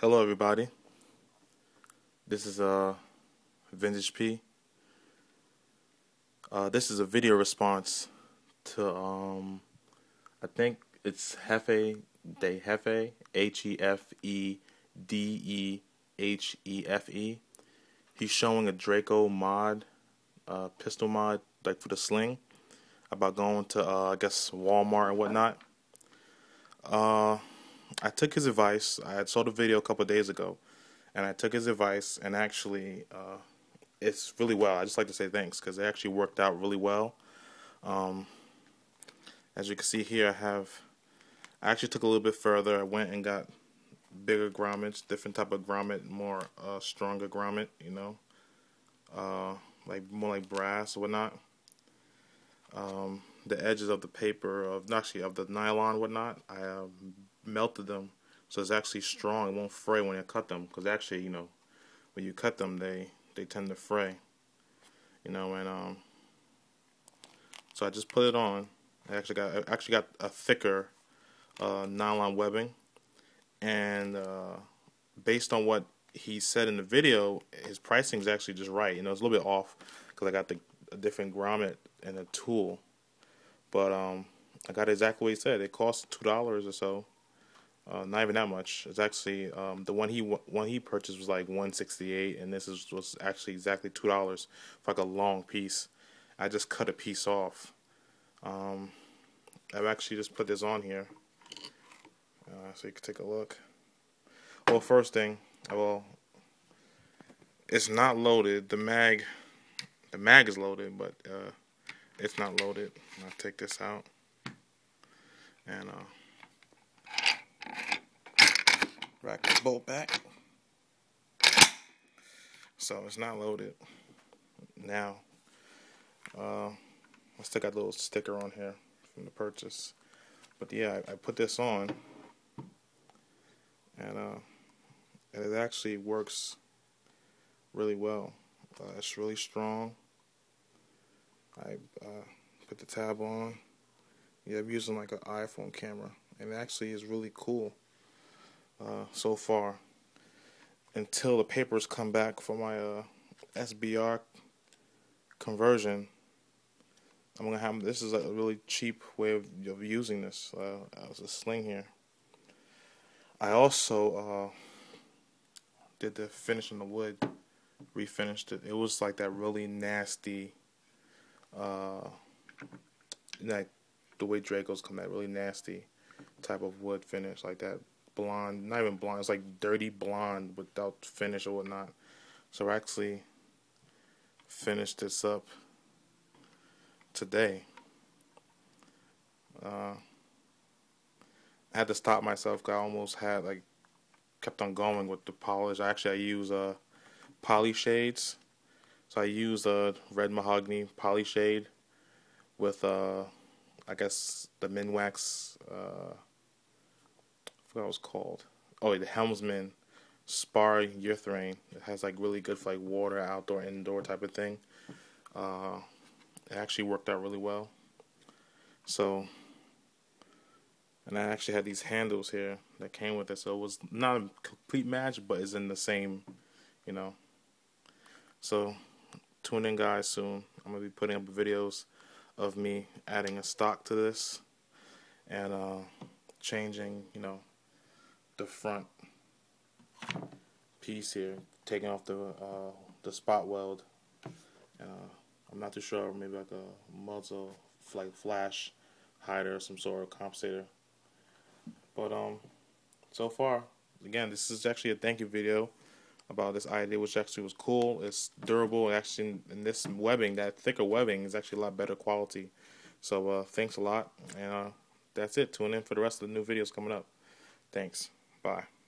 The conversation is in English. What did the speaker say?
Hello, everybody. This is uh, Vintage P. Uh, this is a video response to um, I think it's Hefe de Hefe H E F E D E H E F E. He's showing a Draco mod, uh, pistol mod, like for the sling, about going to uh, I guess Walmart and whatnot. Uh, I took his advice. I had saw the video a couple days ago, and I took his advice, and actually, uh, it's really well. I just like to say thanks because it actually worked out really well. Um, as you can see here, I have. I actually took a little bit further. I went and got bigger grommets, different type of grommet, more uh, stronger grommet. You know, uh, like more like brass or whatnot. Um, the edges of the paper of actually of the nylon whatnot I uh, melted them so it's actually strong it won't fray when you cut them because actually you know when you cut them they they tend to fray you know and um so I just put it on I actually got I actually got a thicker uh, nylon webbing and uh, based on what he said in the video his pricing is actually just right you know it's a little bit off because I got the a different grommet and a tool but um, I got exactly what he said. It cost two dollars or so. Uh, not even that much. It's actually um, the one he one he purchased was like one sixty eight, and this is was actually exactly two dollars for like a long piece. I just cut a piece off. Um, I've actually just put this on here, uh, so you can take a look. Well, first thing, well, it's not loaded. The mag, the mag is loaded, but uh, it's not loaded. I'll take this out and uh, rack the bolt back. So it's not loaded now. Uh, I still got a little sticker on here from the purchase, but yeah, I, I put this on, and uh, it actually works really well. Uh, it's really strong. I uh, put the tab on. Yeah, I'm using like an iPhone camera, and it actually is really cool uh, so far. Until the papers come back for my uh, SBR conversion, I'm gonna have this is a really cheap way of, of using this uh, as a sling here. I also uh, did the finishing the wood, refinished it. It was like that really nasty uh, like the way Dracos come, that really nasty type of wood finish, like that blonde, not even blonde, it's like dirty blonde without finish or whatnot. So I actually finished this up today. Uh, I had to stop myself because I almost had like kept on going with the polish. Actually, I use uh poly shades so I use a red mahogany poly shade with uh, I guess the Minwax. Uh, forgot what was called. Oh, the Helmsman Spar urethane. It has like really good for like water, outdoor, indoor type of thing. Uh, it actually worked out really well. So, and I actually had these handles here that came with it, so it was not a complete match, but it's in the same, you know. So tune in guys soon. I'm gonna be putting up videos of me adding a stock to this and uh, changing, you know, the front piece here, taking off the uh, the spot weld. Uh, I'm not too sure, maybe like a muzzle, like flash hider, some sort of compensator. But um, so far, again, this is actually a thank you video about this idea, which actually was cool. It's durable. Actually, in this webbing, that thicker webbing is actually a lot better quality. So uh, thanks a lot, and uh, that's it. Tune in for the rest of the new videos coming up. Thanks. Bye.